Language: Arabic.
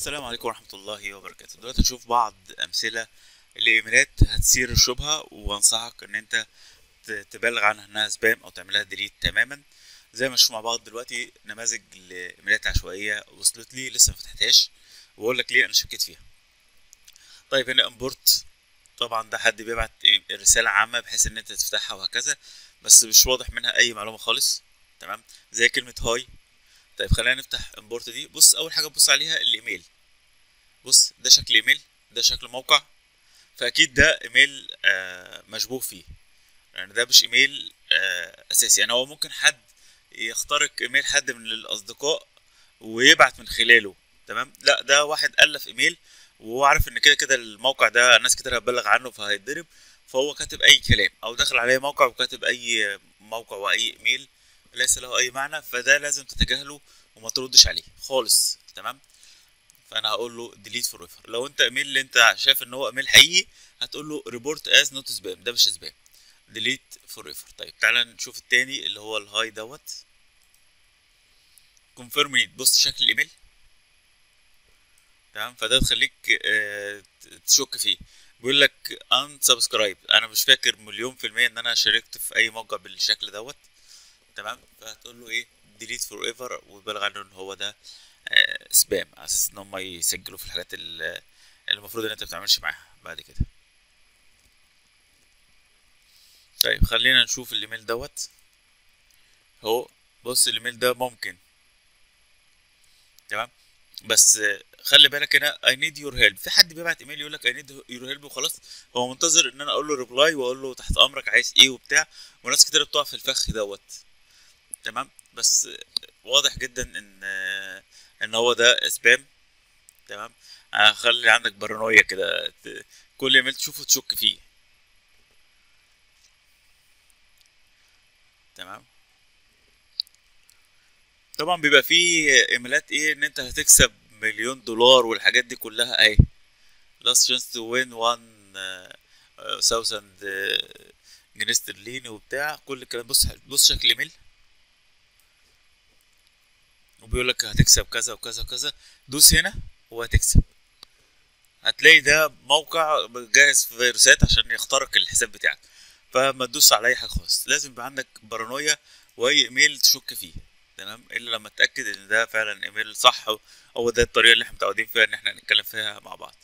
السلام عليكم ورحمة الله وبركاته. دلوقتي نشوف بعض أمثلة لإيميلات هتثير الشبهة وأنصحك إن أنت تبلغ عنها إنها spam أو تعملها delete تماما. زي ما نشوف مع بعض دلوقتي نماذج لإيميلات عشوائية وصلت لي لسه مفتحتهاش وأقول لك ليه أنا شكيت فيها. طيب هنا import طبعا ده حد بيبعت رسالة عامة بحيث إن أنت تفتحها وهكذا بس مش واضح منها أي معلومة خالص. تمام؟ زي كلمة hi. طيب خلينا نفتح import دي. بص أول حاجة تبص عليها الإيميل. بص ده شكل إيميل ده شكل موقع فأكيد ده إيميل آه مشبوه فيه. يعني ده مش إيميل آه أساسي. يعني هو ممكن حد يخترق إيميل حد من الأصدقاء ويبعت من خلاله. تمام؟ لا ده واحد ألف إيميل وهو عارف إن كده كده الموقع ده ناس كتير هتبلغ عنه فهيتضرب فهو كاتب أي كلام أو دخل عليه موقع وكاتب أي موقع وأي إيميل ليس له أي معنى فده لازم تتجاهله وما تردش عليه. خالص. تمام؟ فأنا هقول له delete forever لو أنت ايميل اللي أنت شايف إن هو ايميل حقيقي هتقول له report as not spam ده مش spam delete forever طيب تعالى نشوف التاني اللي هو ال hi دوت. confirm need بص شكل الإيميل. تمام؟ فده تخليك آه، تشك فيه. بيقول لك unsubscribe أنا مش فاكر مليون في المية إن أنا شاركت في أي موقع بالشكل دوت. تمام؟ فهتقول له إيه؟ delete forever ويبلغ عنه إن هو ده آه، spam على أساس إن هم يسجلوا في الحاجات ال- اللي المفروض إن أنت بتعملش معاها بعد كده. طيب خلينا نشوف الإيميل دوت. هو بص الإيميل ده ممكن. تمام؟ بس آه، خلي بالك هنا I need your help. في حد بيبعت إيميل يقول لك I need your help وخلاص؟ هو منتظر إن أنا أقول له reply وأقول له تحت أمرك عايز إيه وبتاع. وناس كتير بتقع في الفخ دوت. تمام؟ بس واضح جدا إن إن هو ده سبام تمام؟ خلي عندك بارانويا كده. كل إيميل تشوفه تشك فيه. تمام؟ طبعا بيبقى فيه إيميلات إيه إن أنت هتكسب مليون دولار والحاجات دي كلها أهي. Win one uh, uh, thousand uh, جنيه استرليني وبتاع. كل الكلام. بص بص شكل الايميل وبيقول لك هتكسب كذا وكذا وكذا دوس هنا وهتكسب. هتلاقي ده موقع جاهز في فيروسات عشان يخترق الحساب بتاعك. فما تدوس على أي حاجة خالص لازم يبقى عندك بارانويا وأي إيميل تشك فيه. تمام؟ إلا لما تتأكد إن ده فعلا إيميل صح هو ده الطريقة اللي إحنا متعودين فيها إن إحنا نتكلم فيها مع بعض.